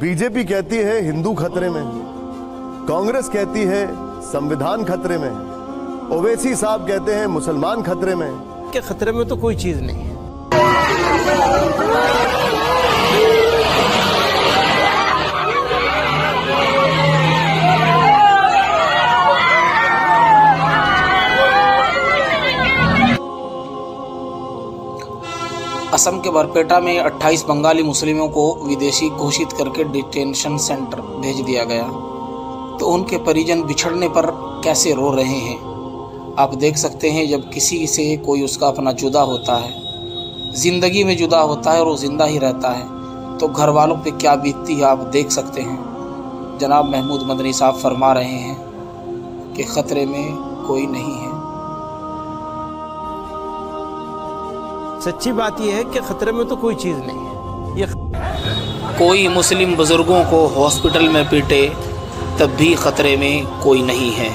BJP कहती है हिंदू खतरे में, कांग्रेस कहती है संविधान खतरे में, ओवैसी साहब कहते हैं मुसलमान खतरे में। के खतरे में तो कोई चीज़ नहीं है। असम के बरपेटा में 28 बंगाली मुस्लिमों को विदेशी घोषित करके डिटेंशन सेंटर भेज दिया गया। तो उनके परिजन बिछड़ने पर कैसे रो रहे हैं? आप देख सकते हैं जब किसी से कोई उसका अपना जुदा होता है, ज़िंदगी में जुदा होता है और वो ज़िंदा ही रहता है तो घर वालों पे क्या बीतती है आप देख सकते हैं। जनाब महमूद मदनी साहब फरमा रहे हैं कि ख़तरे में कोई नहीं है। सच्ची बात यह है कि खतरे में तो कोई चीज़ नहीं है। ये कोई मुस्लिम बुज़ुर्गों को हॉस्पिटल में पीटे तब भी ख़तरे में कोई नहीं है।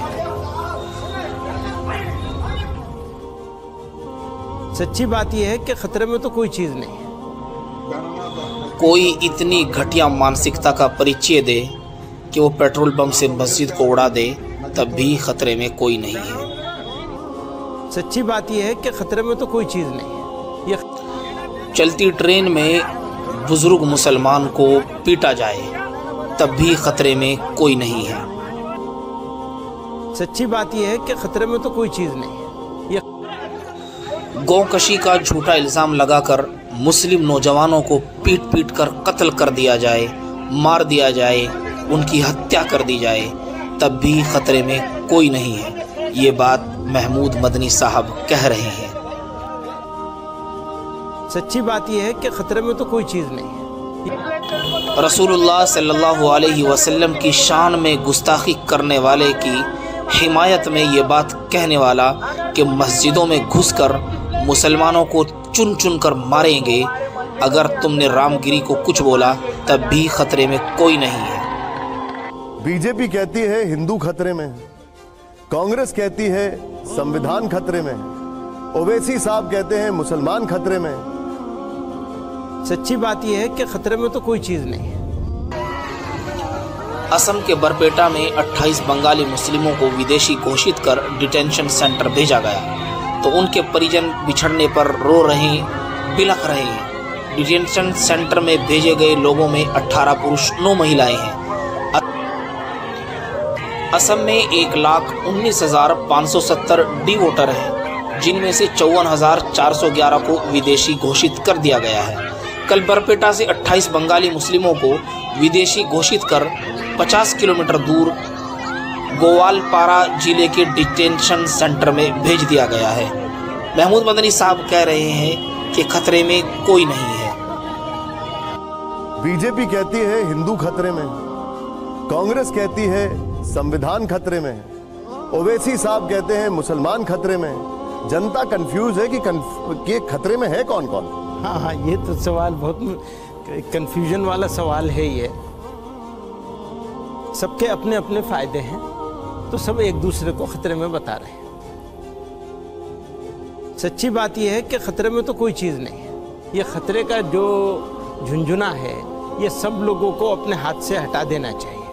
सच्ची बात यह है कि खतरे में तो कोई चीज़ नहीं है। कोई इतनी घटिया मानसिकता का परिचय दे कि वो पेट्रोल पंप से मस्जिद को उड़ा दे तब भी खतरे में कोई नहीं है। सच्ची बात यह है कि खतरे में तो कोई चीज़ नहीं है। ये चलती ट्रेन में बुज़ुर्ग मुसलमान को पीटा जाए तब भी खतरे में कोई नहीं है। सच्ची बात यह है कि खतरे में तो कोई चीज़ नहीं है। ये गौकशी का झूठा इल्ज़ाम लगाकर मुस्लिम नौजवानों को पीट पीट कर कत्ल कर दिया जाए मार दिया जाए उनकी हत्या कर दी जाए तब भी खतरे में कोई नहीं है। ये बात महमूद मदनी साहब कह रहे हैं। सच्ची बात यह है कि खतरे में तो कोई चीज़ नहीं है। रसूलुल्लाह सल्लल्लाहु अलैहि वसल्लम की शान में गुस्ताखी करने वाले की हिमायत में ये बात कहने वाला कि मस्जिदों में घुसकर मुसलमानों को चुन चुन कर मारेंगे अगर तुमने रामगिरी को कुछ बोला तब भी खतरे में कोई नहीं है। बीजेपी कहती है हिंदू खतरे में कांग्रेस कहती है संविधान खतरे में ओवैसी साहब कहते हैं मुसलमान खतरे में सच्ची बात यह है कि खतरे में तो कोई चीज़ नहीं है। असम के बरपेटा में 28 बंगाली मुस्लिमों को विदेशी घोषित कर डिटेंशन सेंटर भेजा गया। तो उनके परिजन बिछड़ने पर रो रहे, बिलख रहे हैं। डिटेंशन सेंटर में भेजे गए लोगों में 18 पुरुष 9 महिलाएँ हैं। असम में एक लाख उन्नीस हज़ार पाँच सौ सत्तर डी वोटर हैं, जिनमें से चौवन हज़ार चार सौ ग्यारह को विदेशी घोषित कर दिया गया है। कल बरपेटा से 28 बंगाली मुस्लिमों को विदेशी घोषित कर 50 किलोमीटर दूर गोवालपारा ज़िले के डिटेंशन सेंटर में भेज दिया गया है। महमूद मदनी साहब कह रहे हैं कि खतरे में कोई नहीं है। बीजेपी कहती है हिंदू खतरे में, कांग्रेस कहती है संविधान खतरे में, ओवैसी साहब कहते हैं मुसलमान खतरे में। जनता कंफ्यूज है कि कि खतरे में है कौन कौन हाँ हाँ ये तो सवाल बहुत कंफ्यूजन वाला सवाल है ये। सबके अपने अपने फ़ायदे हैं तो सब एक दूसरे को खतरे में बता रहे हैं। सच्ची बात यह है कि खतरे में तो कोई चीज़ नहीं है। ये खतरे का जो झुंझुना है, ये सब लोगों को अपने हाथ से हटा देना चाहिए।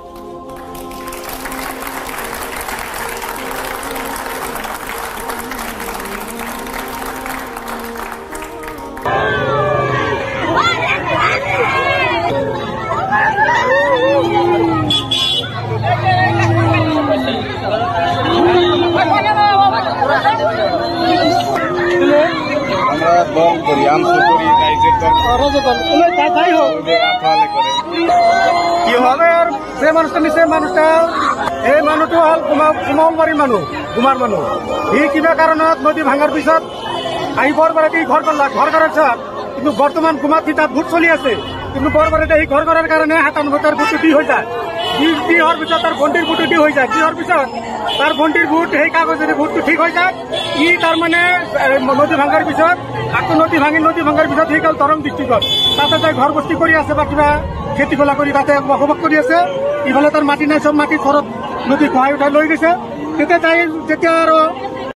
কৰি কি হবে আৰ? মানুষটা মানুষটা এই মানুহটো হল কুমাৰবাৰীৰ মানুহ কুমাৰ মানুহ। সি কিবা কাৰণত নদী ভাঙাৰ পিছত আহি বৰবাৰীতে সি ঘৰ কৰলাক ঘৰ কৰাৰ পিছত কিন্তু বৰ্তমান কুমাৰ সি তাত ভোট চলি আছে। কিন্তু বৰবাৰীতে সি ঘৰ কৰাৰ কাৰণে সাতানব্বৈটাৰ ভোটটো দি হৈ যায়। দি দি হোৱাৰ পিছত তাৰ ভণ্টিৰ দি হৈ যায়? দি হোৱাৰ পিছত? তাৰ ভণ্টিৰ ভোট সেই কাগজেৰে ভোটটো ঠিক হৈ যায় ই তাৰমানে নদী ভাঙাৰ পিছত আকৌ নদী ভাঙি নদী ভাঙাৰ পিছত সি গ'ল দৰং ডিষ্ট্ৰিক্টত তাতে তাই ঘৰ বস্তি কৰি আছে বা কিবা খেতি খোলা কৰি তাতে বসবাস কৰি আছে। ইফালে তাৰ মাটি নাই চব মাটি ঘৰত নদী খহাই উঠাই লৈ গৈছে। তেতিয়া তাই যেতিয়া আৰু